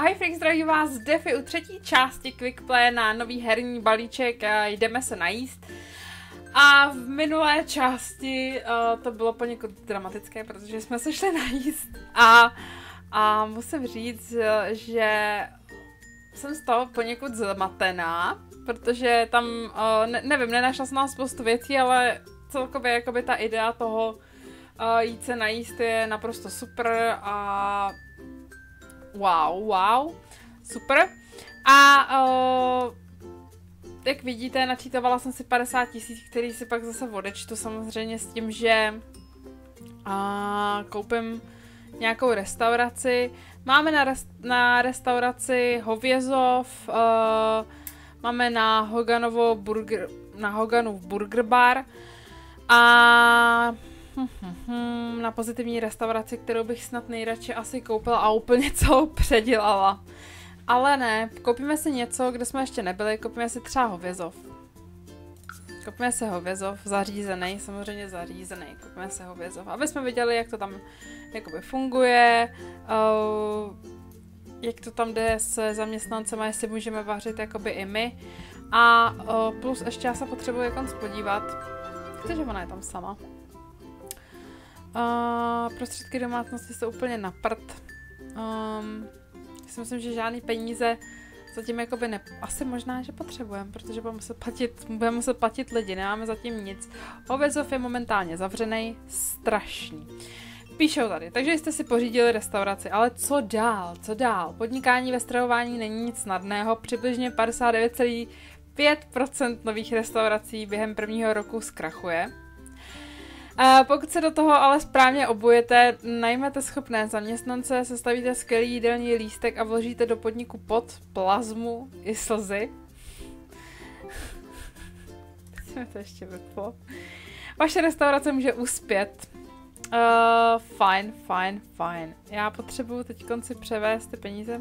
Ahoj Freak, zdraví vás Defy u třetí části Quickplay na nový herní balíček Jdeme se najíst. A v minulé části uh, to bylo poněkud dramatické, protože jsme se šli najíst. A, a musím říct, že jsem z toho poněkud zmatená, protože tam, uh, ne, nevím, nenašla jsem spoustu věcí, ale celkově jakoby ta idea toho uh, jít se najíst je naprosto super a wow, wow, super. A uh, jak vidíte, načítovala jsem si 50 tisíc, který si pak zase odečtu samozřejmě s tím, že uh, koupím nějakou restauraci. Máme na, rest, na restauraci Hovězov, uh, máme na Hoganovo burger, na Hoganův Burger Bar a na pozitivní restauraci, kterou bych snad nejradši asi koupila a úplně celou předělala. Ale ne, koupíme si něco, kde jsme ještě nebyli, koupíme si třeba hovězov. Koupíme si hovězov, zařízený, samozřejmě zařízený, koupíme si hovězov, aby jsme viděli, jak to tam jakoby funguje, uh, jak to tam jde s zaměstnancema, jestli můžeme vařit jakoby i my. A uh, plus ještě já se potřebuji jako podívat, protože ona je tam sama. Uh, prostředky domácnosti jsou úplně na prd. Um, já si myslím, že žádný peníze zatím jakoby ne... Asi možná, že potřebujeme, protože budeme muset platit, budeme muset platit lidi, nemáme zatím nic. Hovězov je momentálně zavřený, strašný. Píšou tady, takže jste si pořídili restauraci, ale co dál, co dál? Podnikání ve stravování není nic snadného, přibližně 59,5% nových restaurací během prvního roku zkrachuje. A pokud se do toho ale správně obujete, najmete schopné zaměstnance, sestavíte skvělý jídelní lístek a vložíte do podniku pod plazmu i slzy. Teď to ještě vyplo. Vaše restaurace může uspět. Uh, fajn, fajn, fajn. Já potřebuju teď konci převést ty peníze.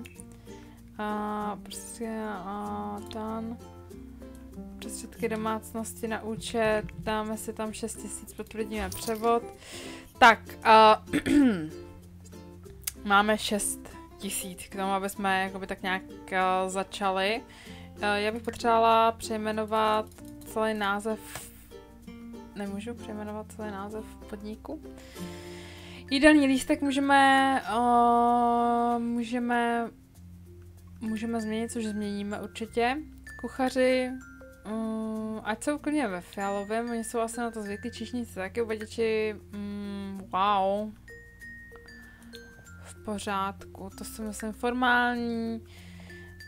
Uh, prostě uh, done prostředky domácnosti na účet, dáme si tam 6 tisíc, potvrdíme převod. Tak, uh, máme 6 tisíc k tomu, aby jsme jakoby tak nějak uh, začali. Uh, já bych potřebovala přejmenovat celý název nemůžu přejmenovat celý název podniku. Jídelní lístek můžeme uh, můžeme můžeme změnit, což změníme určitě. Kuchaři Um, ať jsou úplně ve fialovém, oni jsou asi na to zvyklí čišníci, taky uvaděči, um, wow. V pořádku, to si myslím formální,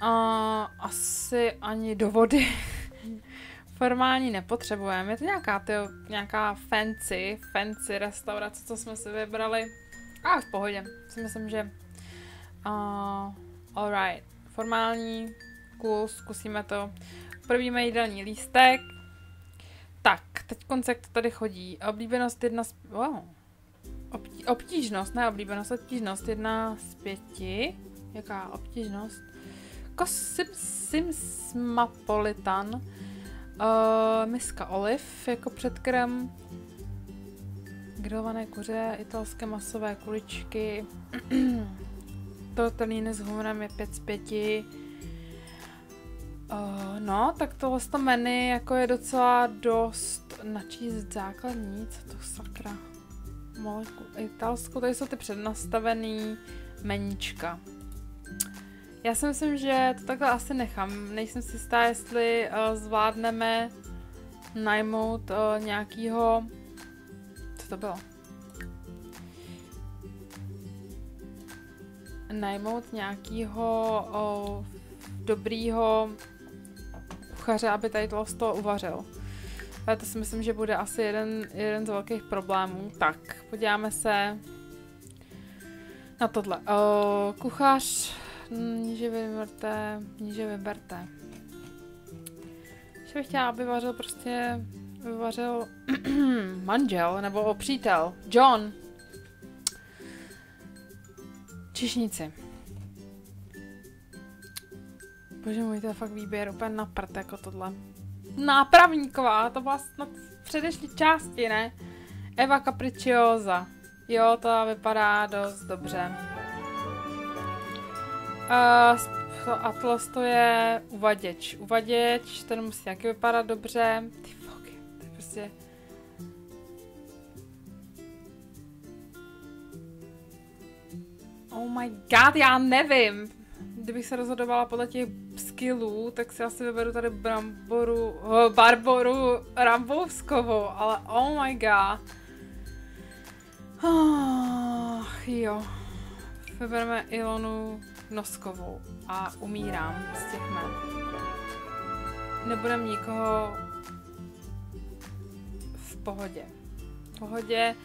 uh, asi ani do vody. formální nepotřebujeme, je to nějaká, tyjo, nějaká fancy, fancy restaurace, co jsme si vybrali. A v pohodě, si myslím, že uh, alright, formální, cool, zkusíme to. Prvíme jídelní lístek. Tak, teď to tady chodí. Oblíbenost jedna z... Wow. Obtí, obtížnost, ne oblíbenost, obtížnost jedna z pěti. Jaká obtížnost? Kosim Simsmapolitan. Uh, miska oliv jako předkrem. Grilované kuře, italské masové kuličky. Tortellini s humorem je 5 z 5. Uh, no, tak tohle to menu jako je docela dost načíst základní, co to sakra. Moleku, italskou, tady jsou ty přednastavený menička. Já si myslím, že to takhle asi nechám. Nejsem si jistá, jestli uh, zvládneme najmout uh, nějakýho... Co to bylo? Najmout nějakýho uh, dobrýho kuchaře, aby tady to z toho uvařil. Ale to si myslím, že bude asi jeden, jeden z velkých problémů. Tak, podíváme se na tohle. O, kuchař, níže vyberte, níže vyberte. Ještě bych chtěla, aby vařil prostě, vyvařil manžel, nebo přítel, John. Čišnici. Bože můj, to je fakt výběr úplně na prd, jako tohle. Nápravníková, to byla snad v předešlý části, ne? Eva Capricciosa. Jo, to vypadá dost dobře. Uh, Atlas to je uvaděč. Uvaděč, ten musí taky vypadat dobře. Ty fuck, to je prostě... Oh my god, já nevím. Kdybych se rozhodovala podle těch skillů, tak si asi vyberu tady Bramboru, oh, Barboru Rambouskovou, ale oh my god. Oh, jo. Vybereme Ilonu Noskovou a umírám z těch men. Nebudem nikoho v pohodě. V pohodě.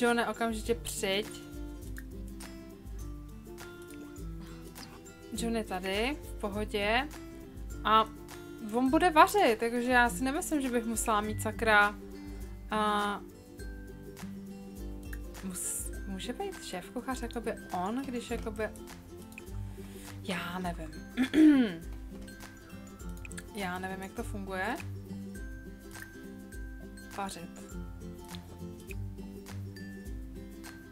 Johne, okamžitě přijď. John je tady, v pohodě. A on bude vařit, takže já si nemyslím, že bych musela mít sakra... A... Mus, může být šéf kuchař jakoby on, když jakoby... Já nevím. já nevím, jak to funguje. Vařit.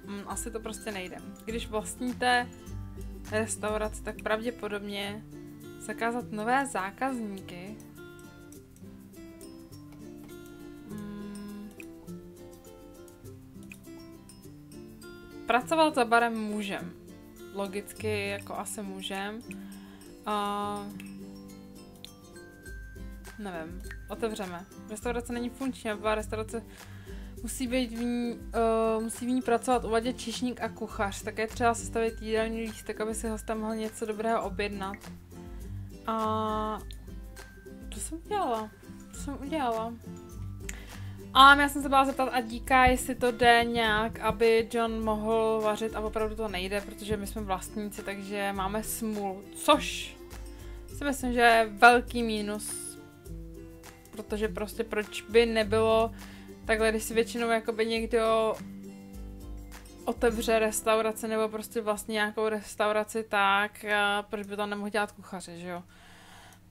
Mm, asi to prostě nejde. Když vlastníte restauraci, tak pravděpodobně zakázat nové zákazníky. Hmm. Pracovat za barem můžem. Logicky jako asi můžem. Uh, nevím, otevřeme. Restaurace není funkční, a restaurace Musí, být v ní, uh, musí v ní pracovat uvadět čišník a kuchař. Také třeba sestavit jídelní lístek, aby si hostem mohl něco dobrého objednat. A to jsem udělala. To jsem udělala. A já jsem se byla zeptat a díka, jestli to jde nějak, aby John mohl vařit a opravdu to nejde, protože my jsme vlastníci, takže máme smůlu. Což si myslím, že je velký mínus. Protože prostě proč by nebylo takhle, když si většinou jakoby někdo otevře restauraci nebo prostě vlastně nějakou restauraci, tak a proč by to nemohl dělat kuchaře, že jo?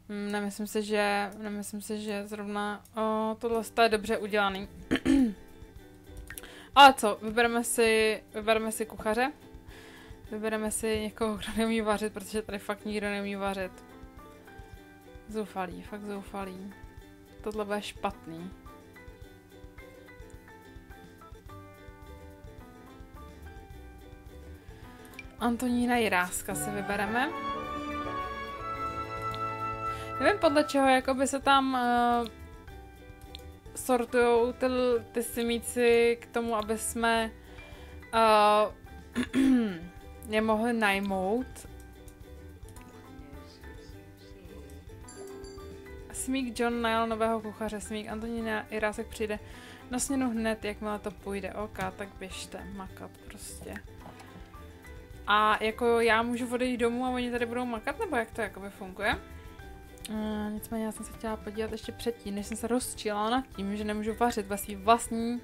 Hmm, nemyslím si, že, nemyslím si, že zrovna o, tohle je dobře udělaný. Ale co, vybereme si, vybereme si kuchaře. Vybereme si někoho, kdo neumí vařit, protože tady fakt nikdo neumí vařit. Zoufalý, fakt zoufalý. Tohle bude špatný. Antonína Jiráska si vybereme. Nevím podle čeho jakoby se tam uh, sortujou ty, ty simíci k tomu, aby jsme uh, je mohli najmout. Smík John najal nového kuchaře. Smík Antonína Jirásek přijde na směnu hned, jakmile to půjde. OK, tak běžte makat prostě. A jako já můžu odejít domů a oni tady budou makat, nebo jak to jakoby funguje? Uh, nicméně já jsem se chtěla podívat ještě předtím, než jsem se rozčíla nad tím, že nemůžu vařit ve svý vlastní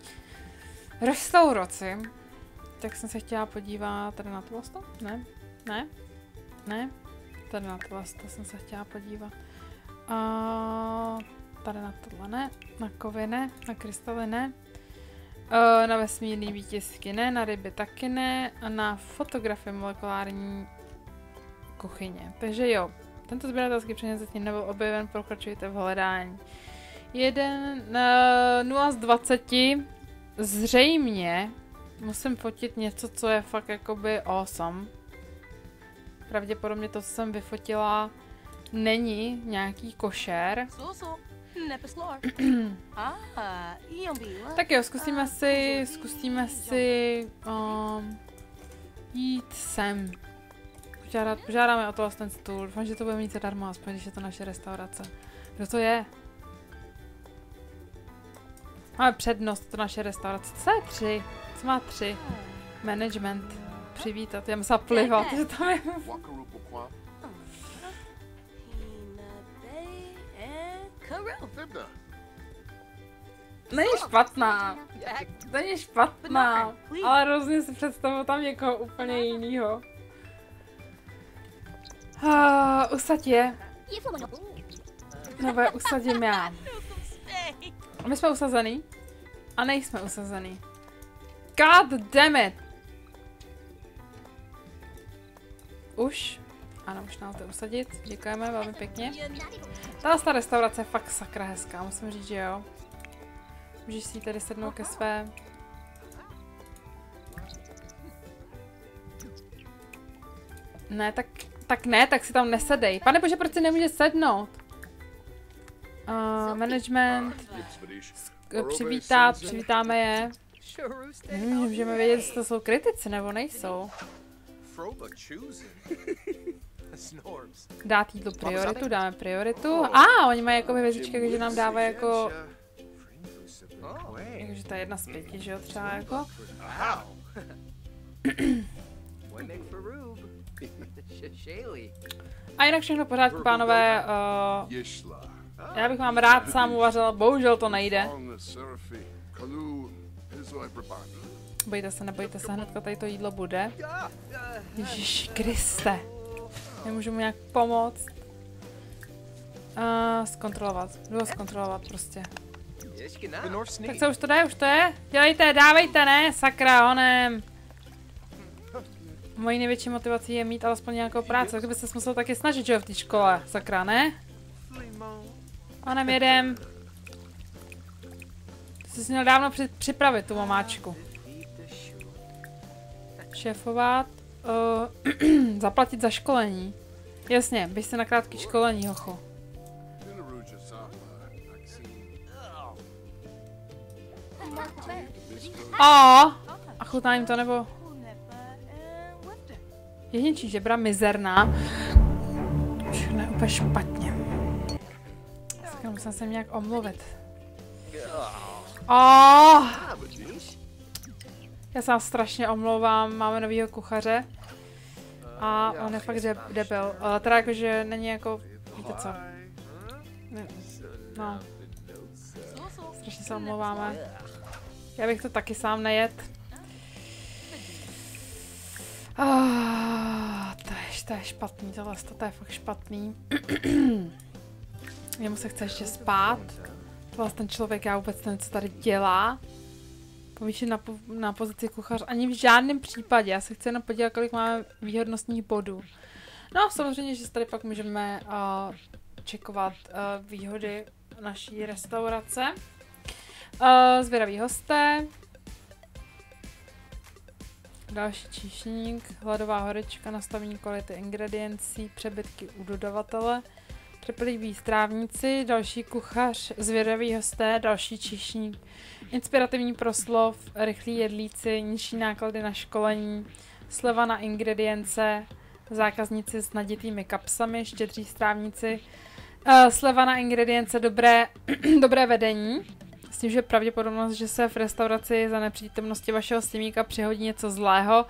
restauraci. Tak jsem se chtěla podívat tady na to vlastně? Ne? Ne? Ne? Tady na tohle jsem se chtěla podívat. A tady na tohle ne, na kovy ne, na krystaly ne. Uh, na vesmírný výtisky ne, na ryby taky ne a na fotografie molekulární kuchyně. Takže jo, tento sběratelský předmět zatím nebyl objeven, pokračujte v hledání. Jeden uh, 0 z 20 zřejmě musím fotit něco, co je fakt jakoby awesome. Pravděpodobně to, co jsem vyfotila, není nějaký košer. Ah, tak jo, zkusíme ah, si, zkusíme si um, jít sem. Požádat, požádáme o to ten stůl. Doufám, že to bude mít zadarmo, aspoň když je to naše restaurace. Kdo to je? Máme přednost, to naše restaurace. Co je tři? Co má tři? Management. Přivítat. Já musela plivat, že tam je... Není špatná. Není špatná. Ale hrozně si představu tam někoho úplně jinýho. Uh, usaď je. Je usadím já. A my jsme usazený? A nejsme usazený. God damn it! Už? Ano, už nás to usadit. Děkujeme velmi pěkně. Ta ta restaurace je fakt sakra hezká, musím říct, že jo. Můžeš si tady sednout ke své. Ne, tak, tak ne, tak si tam nesedej. Pane bože, proč si nemůže sednout? Uh, management. Přivítat, přivítáme je. Nevím, můžeme vědět, jestli to jsou kritici nebo nejsou. Dát jídlo prioritu, dáme prioritu. A, ah, oni mají jako hvězdičky, že nám dávají jako... Jakože to je jedna z pěti, že jo, třeba jako. A jinak všechno pořádku, pánové. Uh, já bych vám rád sám uvařil, bohužel to nejde. Bojte se, nebojte se, hnedka tady to jídlo bude. Ježíš Kriste. Nemůžu mu nějak pomoct. Uh, zkontrolovat. Jdu zkontrolovat prostě. Tak co, už to jde, už to je? Dělejte, dávejte, ne? Sakra, honem. Mojí největší motivací je mít alespoň nějakou práci, tak by se musel taky snažit, že jo, v té škole. Sakra, ne? Honem jedem. Jsi si měl dávno při připravit tu mamáčku. Šéfovat. Uh, zaplatit za školení. Jasně, běž se na krátký školení, hocho. A, a chutná jim to nebo... Jedničí žebra mizerná. Všechno je úplně špatně. Sakra, musím se nějak omluvit. Oh! Já se strašně omlouvám, máme novýho kuchaře. A on je fakt debil. Uh, teda jakože není jako, víte co. Ne, no. Strašně se omlouváme. Já bych to taky sám nejet. Oh, to, je, to je špatný, tohle to je fakt špatný. Jemu se chce ještě spát. Tohle ten člověk, já vůbec nevím, co tady dělá. Povýšit na, po, na pozici kuchař ani v žádném případě. Já se chci jenom podívat, kolik máme výhodnostních bodů. No, samozřejmě, že tady pak můžeme uh, čekovat uh, výhody naší restaurace. Uh, zvědaví hosté. Další číšník, hladová horečka, nastavení kvality ingrediencí, přebytky u dodavatele, trpěliví strávníci, další kuchař, zvědavý hosté, další číšník, inspirativní proslov, rychlí jedlíci, nižší náklady na školení, sleva na ingredience, zákazníci s naditými kapsami, štědří strávníci, uh, sleva na ingredience, dobré, dobré vedení, s tím, že pravděpodobnost, že se v restauraci za nepřítomnosti vašeho stimíka přihodí něco zlého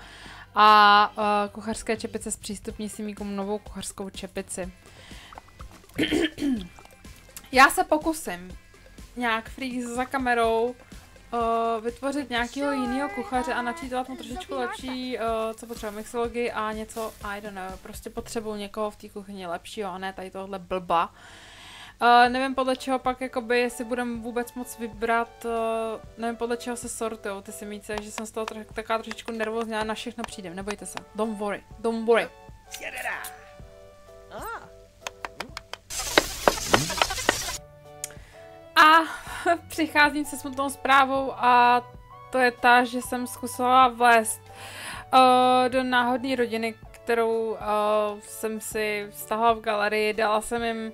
a uh, kuchařské čepice zpřístupní stimíkům novou kuchařskou čepici. Já se pokusím nějak freeze za kamerou uh, vytvořit nějakého jiného kuchaře a načítovat mu trošičku lepší, uh, co potřebuje mixologii a něco, I don't know, prostě potřebuju někoho v té kuchyni lepšího a ne tady tohle blba. Uh, nevím podle čeho pak, jakoby, jestli budeme vůbec moc vybrat, uh, nevím podle čeho se sortujou ty semice, že jsem z toho taková trošičku nervózní, ale na všechno přijdem, nebojte se. Don't worry, don't worry. A přicházím se smutnou zprávou a to je ta, že jsem zkusila vlézt uh, do náhodné rodiny, kterou uh, jsem si vztahla v galerii, dala jsem jim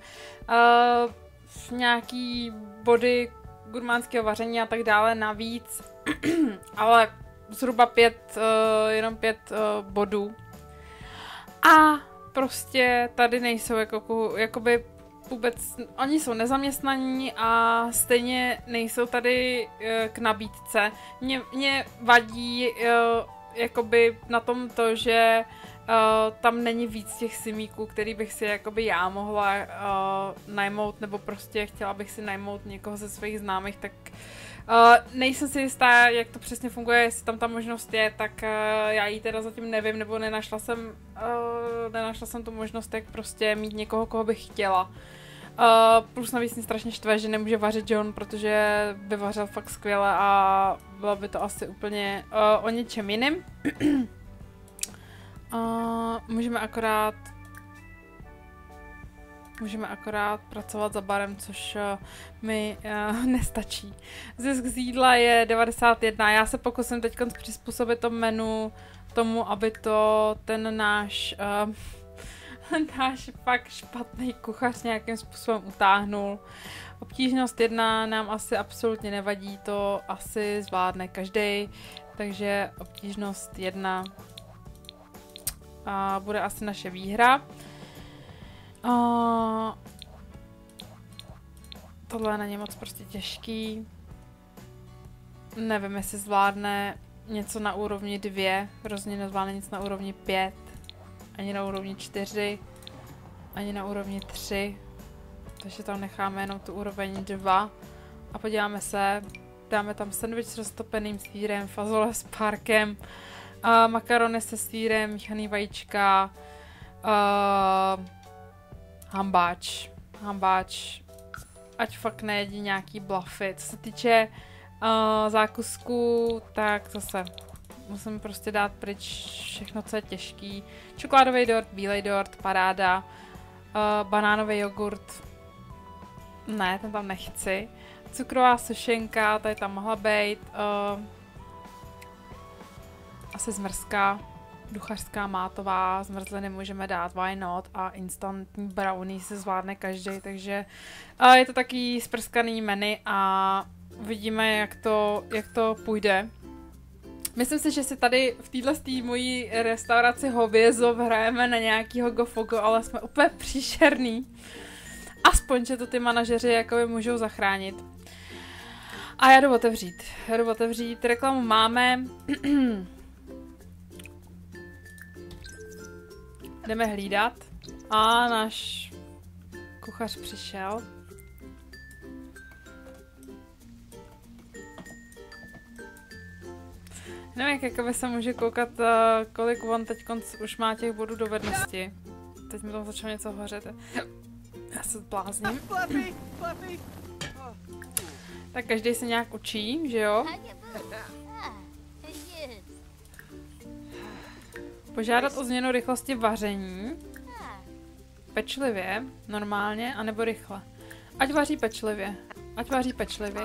uh, nějaký body gurmánského vaření a tak dále navíc, ale zhruba pět, uh, jenom pět uh, bodů. A prostě tady nejsou jako, jakoby vůbec, oni jsou nezaměstnaní a stejně nejsou tady uh, k nabídce. Mě, mě vadí uh, jakoby na tom to, že uh, tam není víc těch simíků, který bych si jakoby já mohla uh, najmout, nebo prostě chtěla bych si najmout někoho ze svých známých, tak uh, nejsem si jistá, jak to přesně funguje, jestli tam ta možnost je, tak uh, já ji teda zatím nevím, nebo nenašla jsem, uh, nenašla jsem tu možnost, jak prostě mít někoho, koho bych chtěla. Uh, plus navíc mě strašně štve, že nemůže vařit John, protože by vařil fakt skvěle a bylo by to asi úplně uh, o něčem jiným. Uh, můžeme akorát můžeme akorát pracovat za barem, což uh, mi uh, nestačí. Zisk z jídla je 91. Já se pokusím teď přizpůsobit to menu tomu, aby to ten náš uh, náš fakt špatný kuchař nějakým způsobem utáhnul. Obtížnost jedna nám asi absolutně nevadí, to asi zvládne každý, takže obtížnost jedna a bude asi naše výhra. A tohle není moc prostě těžký. Nevím, jestli zvládne něco na úrovni 2, hrozně nezvládne nic na úrovni 5, ani na úrovni 4, ani na úrovni 3, takže tam necháme jenom tu úroveň 2 a podíváme se, dáme tam sandwich s roztopeným sírem, fazole s parkem, uh, makarony se sírem, míchaný vajíčka, uh, hambáč, hambáč, ať fakt nejedí nějaký bluffy. Co se týče uh, zákusku, tak zase musím prostě dát pryč všechno, co je těžký. Čokoládový dort, bílej dort, paráda, uh, banánový jogurt, ne, ten tam nechci. Cukrová sušenka, tady tam mohla být. Uh, asi zmrzka, duchařská mátová, zmrzliny můžeme dát, why not, a instantní brownie se zvládne každý, takže uh, je to taký sprskaný menu a vidíme, jak to, jak to půjde. Myslím si, že si tady v téhle mojí restauraci Hovězov hrajeme na nějakýho gofogo, ale jsme úplně příšerný. Aspoň, že to ty manažeři jakoby můžou zachránit. A já jdu otevřít. Já jdu otevřít. Reklamu máme. Jdeme hlídat. A náš kuchař přišel. Nevím, jak jakoby se může koukat, eh, kolik on teď už má těch bodů dovednosti. Teď mi tam začalo něco hořet. Já se blázním. Tak každý se nějak učí, že jo? Požádat o změnu rychlosti vaření. Pečlivě, normálně, anebo rychle. Ať vaří pečlivě. Ať vaří pečlivě.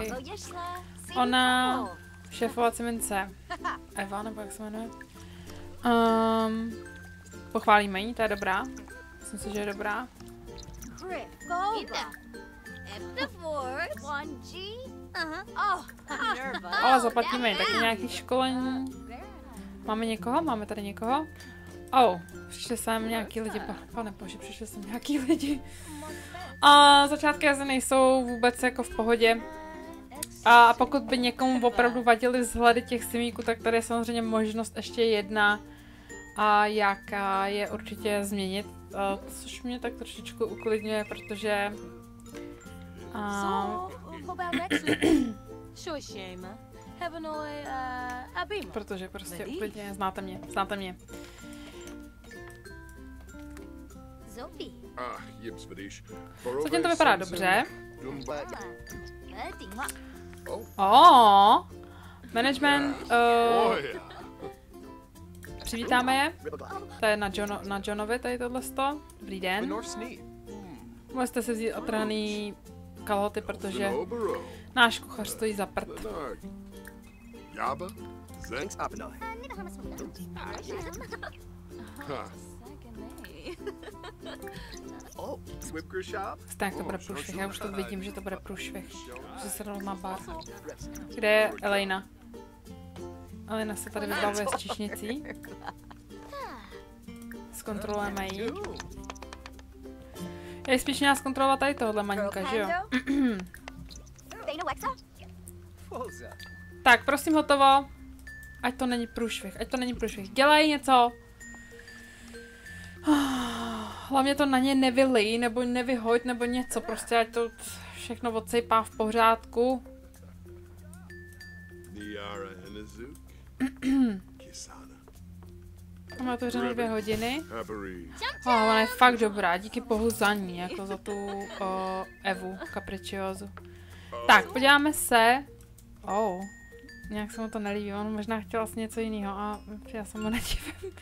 Ona... Šéfovat si mince. Eva, nebo jak se jmenuje? Um, pochválíme jí, to je dobrá. Myslím si, že je dobrá. Ale zaplatíme taky nějaký školení. Máme někoho? Máme tady někoho? Oh, přišli sem nějaký lidi, pane bože, přišli sem nějaký lidi. A začátky jazy nejsou vůbec jako v pohodě. A pokud by někomu opravdu vadily vzhledy těch simíků, tak tady je samozřejmě možnost ještě jedna, a jak je určitě změnit, což mě tak trošičku uklidňuje, protože a... Protože prostě úplně znáte mě, znáte mě. Zatím to vypadá dobře. Oh. Management. Uh, přivítáme je. To je na, Johno, na Johnovi tady tohle. Dobrý den. Můžete si vzít otrhaný kalhoty, protože náš kuchař stojí za prd. Tak to bude průšvih, já už to vidím, že to bude průšvih. Že se na bar. Kde je Elena? Elena se tady vybavuje s čišnicí. Zkontrolujeme ji. Já spíš měla zkontrolovat tady tohle maníka, že jo? tak, prosím, hotovo. Ať to není průšvih, ať to není průšvih. Dělej něco. Hlavně to na ně nevylej, nebo nevyhoď, nebo něco. Prostě ať to všechno odsejpá v pořádku. Máme otevřené dvě hodiny. Oh, ona je fakt dobrá, díky bohu za ní, jako za tu uh, Evu Capricciosu. Tak, podíváme se. Oh, nějak se mu to nelíbí, on možná chtěl asi něco jiného a já se mu nedivím.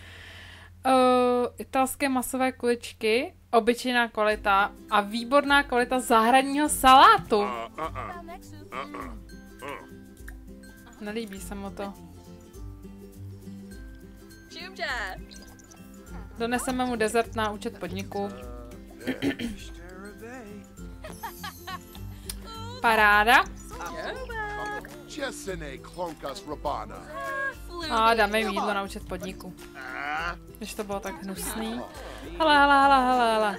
Italské masové kuličky, obyčejná kvalita a výborná kvalita zahradního salátu. Nelíbí se mu to. Doneseme mu dezert na účet podniku. Paráda. A dáme jim jídlo na účet podniku. Když to bylo tak hnusný. Hele, hele, hele, hele, hele.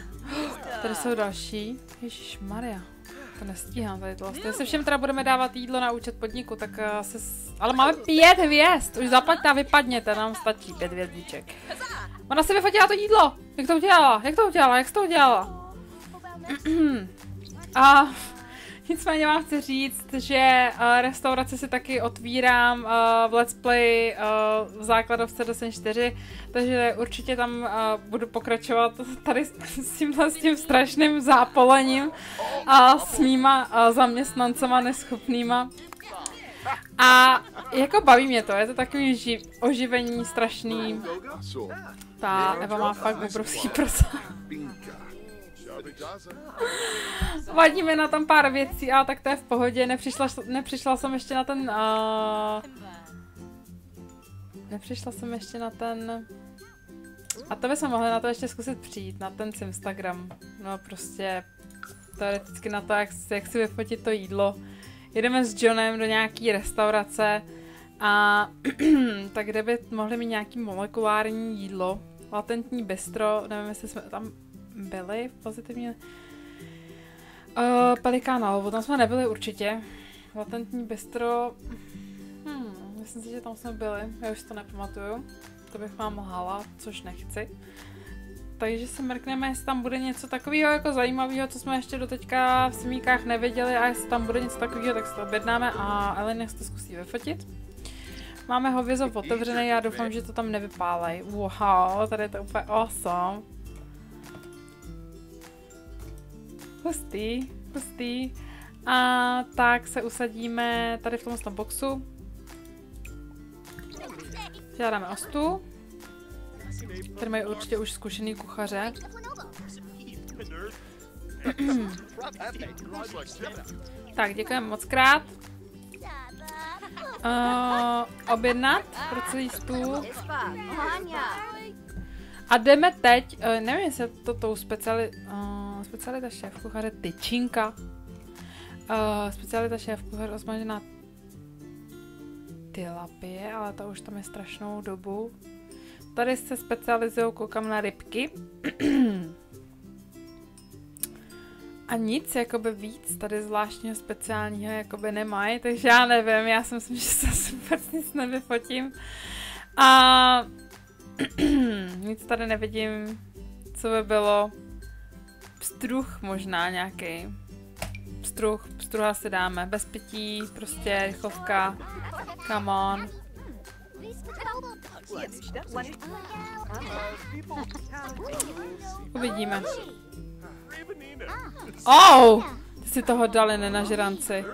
Tady jsou další. Ježíš Maria. To nestíhám tady to. Jestli všem teda budeme dávat jídlo na účet podniku, tak uh, se... Ale máme pět hvězd. Už zaplaťte a vypadněte, nám stačí pět hvězdiček. Ona si vyfotila to jídlo. Jak to udělala? Jak to udělala? Jak to udělala? a nicméně vám chci říct, že uh, restaurace si taky otvírám uh, v Let's Play uh, v základovce do 4, takže určitě tam uh, budu pokračovat tady s tímhle s tím strašným zápolením a s mýma uh, zaměstnancema neschopnýma. A jako baví mě to, je to takový ži- oživení strašný. Ta Eva má fakt obrovský prsa. Vadí mi na tam pár věcí, ale tak to je v pohodě. Nepřišla, nepřišla jsem ještě na ten... Uh... Nepřišla jsem ještě na ten... A to bychom mohli na to ještě zkusit přijít, na ten Instagram. No prostě teoreticky na to, jak, jak si vyfotit to jídlo. Jedeme s Johnem do nějaký restaurace a tak kde by mohli mít nějaký molekulární jídlo. Latentní bistro, nevím, jestli jsme tam byli pozitivně. Uh, Pelikán na tam jsme nebyli určitě. Latentní bistro, hmm, myslím si, že tam jsme byli, já už to nepamatuju. To bych vám lhala, což nechci. Takže se mrkneme, jestli tam bude něco takového jako zajímavého, co jsme ještě do teďka v Simíkách nevěděli a jestli tam bude něco takového, tak se to objednáme a Elin to zkusí vyfotit. Máme hovězov otevřený, já doufám, že to tam nevypálej. Wow, tady je to úplně awesome. Hustý, hustý. A tak se usadíme tady v tomhle boxu. Žádáme o stůl. Tady mají určitě už zkušený kuchaře. tak, děkujeme moc krát. Uh, objednat pro celý stůl. A jdeme teď, uh, nevím, jestli to tou speciali, uh, specialita šéf kuchaře tyčinka. Uh, specialita šéf kuchaře osmažená tilapie, ale to už tam je strašnou dobu. Tady se specializují, koukám na rybky. A nic jakoby víc tady zvláštního speciálního jakoby nemají, takže já nevím, já si myslím, že se super nic nevyfotím. A nic tady nevidím, co by bylo. Pstruh možná nějaký. Pstruh, pstruha si dáme. Bez pití, prostě rychlovka. Come on. Uvidíme. Oh! Ty si toho dali nenažranci.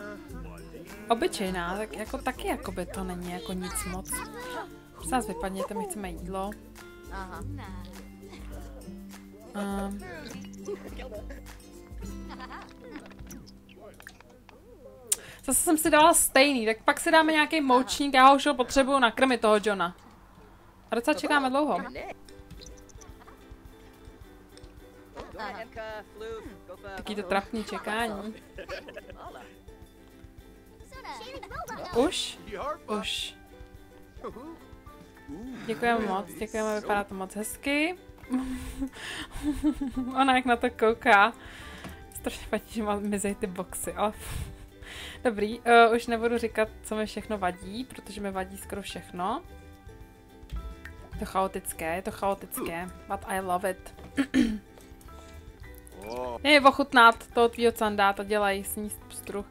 Obyčejná, tak jako taky jako by to není jako nic moc. Vás vypadněte, my chceme jídlo. Um. Zase jsem si dala stejný, tak pak si dáme nějaký moučník, já ho už potřebuju nakrmit toho Johna. A docela čekáme dlouho. Taký to trapný čekání. Už? Už. Děkujeme moc, děkujeme, vypadá to moc hezky. Ona jak na to kouká. Strašně vadí, že má mizej ty boxy, ale... Dobrý, uh, už nebudu říkat, co mi všechno vadí, protože mi vadí skoro všechno. Je to chaotické, je to chaotické, but I love it. Je ochutnat toho tvýho candáta, dělají sníst pstruh.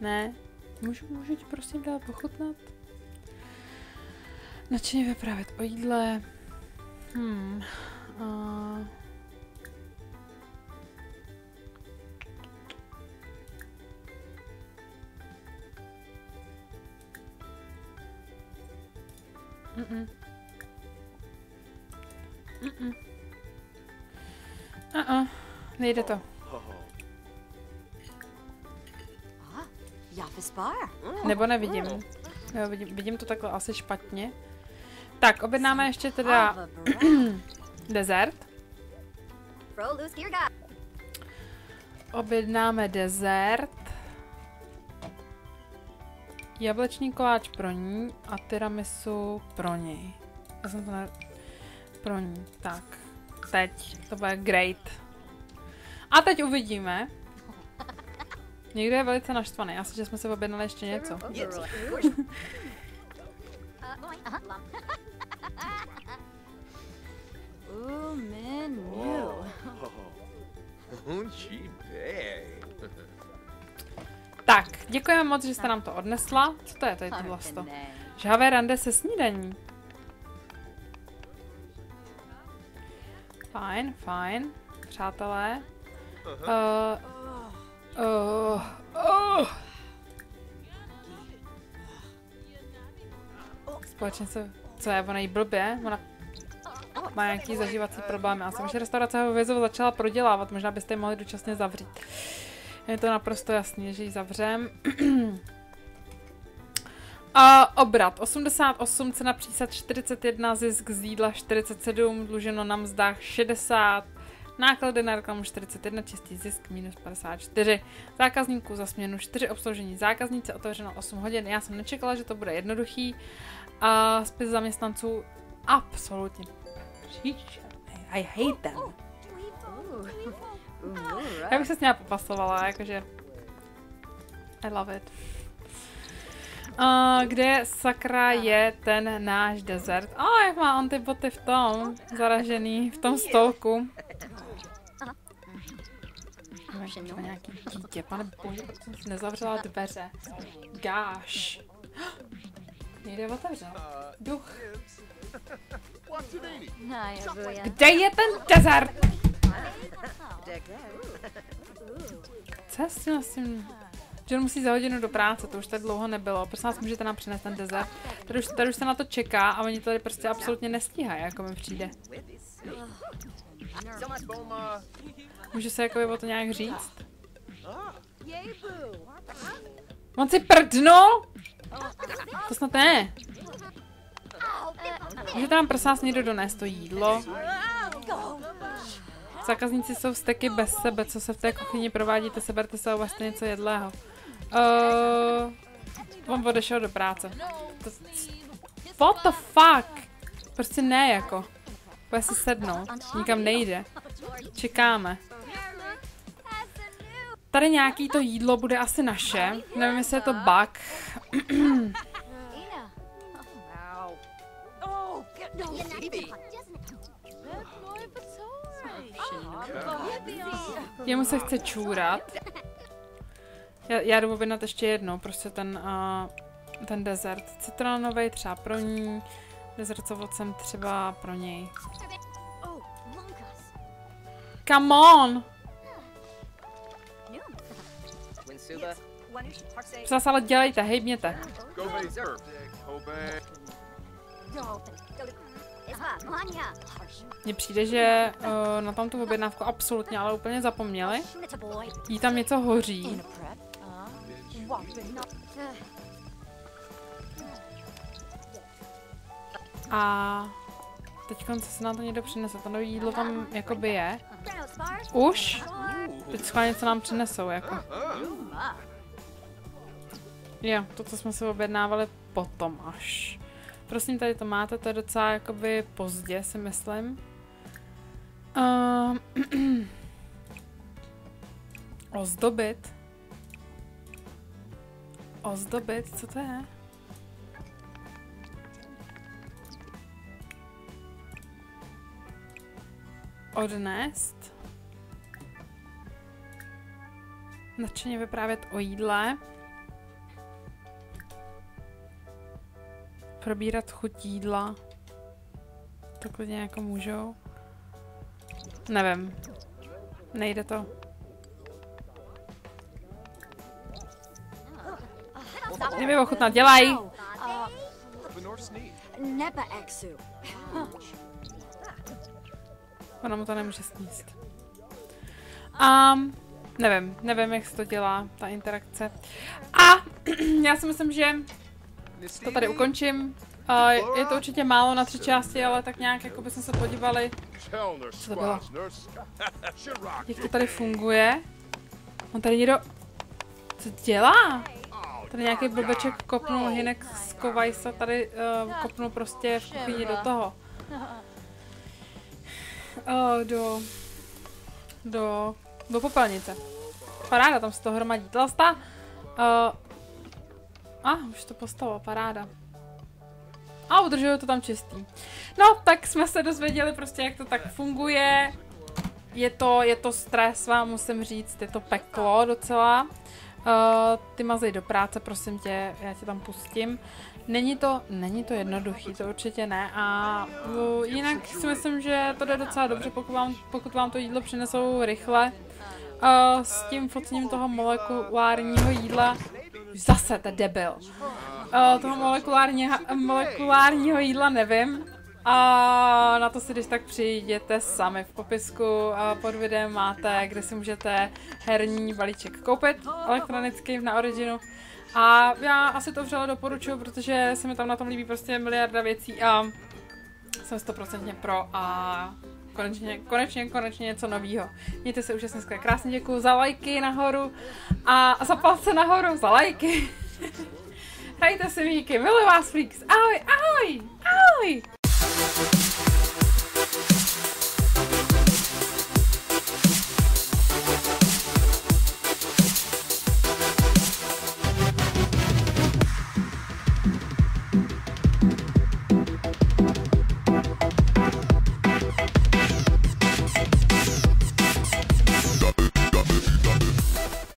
Ne, můžu, můžu ti prosím dát ochutnat? Načeně vyprávět o jídle. Hmm. Uh... Mm -mm. Mm-mm. Uh-uh. Nejde to. Ah. Nebo nevidím. Jo, vidím, vidím to takhle asi špatně. Tak, objednáme ještě teda. Dezert. Guy. Objednáme dezert. Jablečný koláč pro ní a tiramisu pro něj. Já jsem to ne... Pro ní. Tak. Teď. To bude great. A teď uvidíme. Někdo je velice naštvaný. Asi, že jsme se objednali ještě něco. Ooh, bay. Tak, děkujeme moc, že jste nám to odnesla. Co to je tady tohle? sto? Žhavé rande se snídaní. Fajn, fajn. Přátelé. Uh, uh, uh. Společně se... Co je, ona jí blbě? Ona má nějaký zažívací problémy. Já jsem, že restaurace ho Vězovo začala prodělávat. Možná byste ji mohli dočasně zavřít. Je to naprosto jasný, že ji zavřem. A obrat 88, cena přísad 41, zisk z jídla 47, dluženo na mzdách 60, náklady na reklamu 41, čistý zisk minus 54, zákazníků za směnu 4, obsloužení zákazníci otevřeno 8 hodin. Já jsem nečekala, že to bude jednoduchý. A spis zaměstnanců absolutně příšerný. I hate them. Já bych se s ním popasovala, jakože... I love it. Uh, kde sakra je ten náš desert? A oh, jak má on ty boty v tom, zaražený, v tom stolku. To nějaký dítě, pane bože, jsem si nezavřela dveře. Gáš. Někde otevřel. Duch. Kde je ten desert? Co s tím, s? John musí za hodinu do práce, to už tak dlouho nebylo. Prosím vás, můžete nám přinést ten dezert? Tady už, tady už se na to čeká a oni tady prostě absolutně nestíhají, jako mi přijde. Může se jako o to nějak říct? On si prdnul? To snad ne. Můžete nám prosím vás někdo donést to jídlo? Zákazníci jsou steky bez sebe, co se v té kuchyni provádíte, seberte se o vás něco jedlého. Uh, on odešel do práce. To, what the fuck? Prostě ne jako. Pojď si sednout, nikam nejde. Čekáme. Tady nějaký to jídlo bude asi naše. Nevím, jestli je to bug. Jemu se chce čůrat. Já, já jdu objednat ještě jednou, prostě ten, uh, ten dezert. Citronový třeba pro ní, dezert s ovocem třeba pro něj. Come on! Přes ale dělejte, hejbněte. Mně přijde, že uh, na tam tu objednávku absolutně, ale úplně zapomněli. Jí tam něco hoří. A teď se nám to někdo přinese. To nové jídlo tam jakoby je. Už? Teď schválně co nám přinesou, jako. Jo, to, co jsme si objednávali potom až. Prosím, tady to máte, to je docela jakoby pozdě, si myslím. Uh, ozdobit. Ozdobit, co to je? Odnést. Nadšeně vyprávět o jídle. Probírat chuť jídla. To klidně jako můžou. Nevím. Nejde to. Nevím ochutnat, dělaj! Exu. Ona mu to nemůže sníst. A nevím, nevím, jak se to dělá, ta interakce. A já si myslím, že to tady ukončím. Je to určitě málo na tři části, ale tak nějak jako bychom se podívali, Co to bylo? jak to tady funguje. On tady někdo... Co dělá? Tady nějaký blbeček kopnul Hinek z Kovajsa, tady uh, kopnul prostě v kuchyni do toho. Uh, do... Do... Do popelnice. Paráda, tam se to hromadí tlasta. Uh, a, ah, už to postalo, paráda. A udržuju to tam čistý. No, tak jsme se dozvěděli prostě, jak to tak funguje. Je to, je to stres, vám musím říct, je to peklo docela. Uh, ty mazej do práce, prosím tě, já tě tam pustím. Není to, není to jednoduchý, to určitě ne. A uh, jinak si myslím, že to jde docela dobře, pokud vám, pokud vám to jídlo přinesou rychle. Uh, s tím focením toho molekulárního jídla, zase to debil. Uh, toho molekulárního, molekulárního jídla nevím. A na to si když tak přijděte sami v popisku a pod videem máte, kde si můžete herní balíček koupit elektronicky na Originu. A já asi to vřele doporučuji, protože se mi tam na tom líbí prostě miliarda věcí a jsem stoprocentně pro a konečně, konečně, konečně něco novýho. Mějte se úžasně skvěle. Krásně děkuji za lajky nahoru a za palce nahoru za lajky. Hrajte si víky, miluji vás, freaks. Ahoj, ahoj, ahoj.